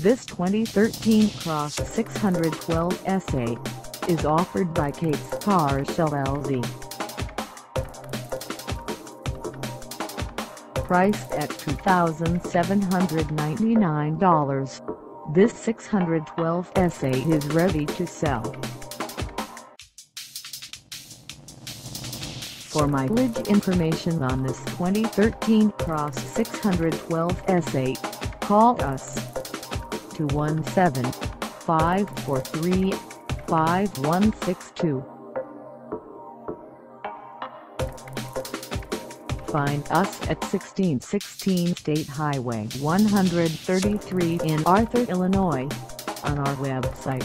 This 2013 Cross 612 SA is offered by Kate's Kars LLC. Priced at $2,799, this 612 SA is ready to sell. For mileage information on this 2013 Cross 612 SA, call us 217-543-5162. Find us at 1616 State Highway 133 in Arthur, Illinois, on our website,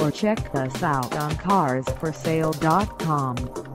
or check us out on carsforsale.com.